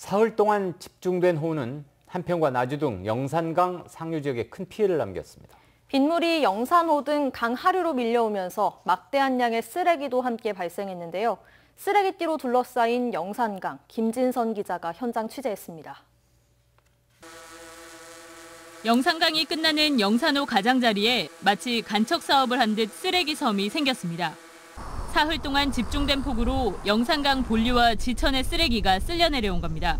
사흘 동안 집중된 호우는 한평과 나주 등 영산강 상류 지역에 큰 피해를 남겼습니다. 빗물이 영산호 등 강 하류로 밀려오면서 막대한 양의 쓰레기도 함께 발생했는데요. 쓰레기띠로 둘러싸인 영산강, 김진선 기자가 현장 취재했습니다. 영산강이 끝나는 영산호 가장자리에 마치 간척 사업을 한 듯 쓰레기 섬이 생겼습니다. 사흘 동안 집중된 폭우로 영산강 본류와 지천의 쓰레기가 쓸려 내려온 겁니다.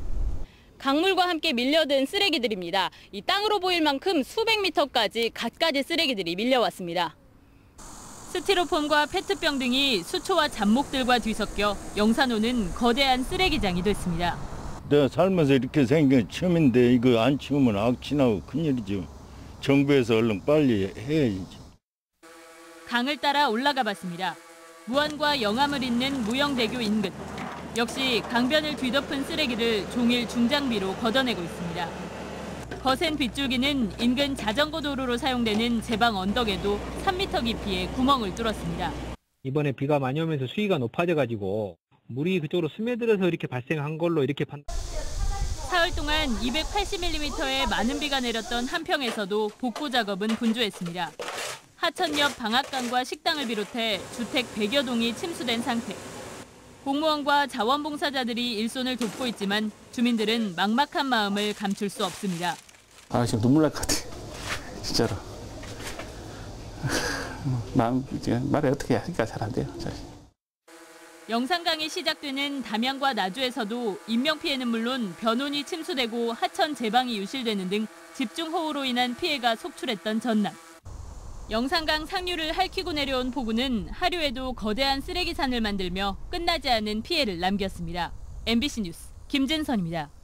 강물과 함께 밀려든 쓰레기들입니다. 이 땅으로 보일 만큼 수백 미터까지 갖가지 쓰레기들이 밀려왔습니다. 스티로폼과 페트병 등이 수초와 잡목들과 뒤섞여 영산호는 거대한 쓰레기장이 됐습니다. 내가 살면서 이렇게 생긴 게 처음인데 이거 안 치우면 악취나고 큰일이죠. 정부에서 얼른 빨리 해야지. 강을 따라 올라가 봤습니다. 무안과 영암을 잇는 무영대교 인근. 역시 강변을 뒤덮은 쓰레기를 종일 중장비로 걷어내고 있습니다. 거센 빗줄기는 인근 자전거 도로로 사용되는 제방 언덕에도 3m 깊이의 구멍을 뚫었습니다. 이번에 비가 많이 오면서 수위가 높아져가지고 물이 그쪽으로 스며들어서 이렇게 발생한 걸로 이렇게 판. 사흘 동안 280mm의 많은 비가 내렸던 한평에서도 복구 작업은 분주했습니다. 하천 옆 방앗간과 식당을 비롯해 주택 100여 동이 침수된 상태. 공무원과 자원봉사자들이 일손을 돕고 있지만 주민들은 막막한 마음을 감출 수 없습니다. 아 지금 눈물 날 것 같아 진짜로 마음 이제 말을 어떻게 하니까 잘 안 돼요 사실. 영산강이 시작되는 담양과 나주에서도 인명피해는 물론 변온이 침수되고 하천 제방이 유실되는 등 집중호우로 인한 피해가 속출했던 전남. 영산강 상류를 핥히고 내려온 폭우는 하류에도 거대한 쓰레기산을 만들며 끝나지 않은 피해를 남겼습니다. MBC 뉴스 김진선입니다.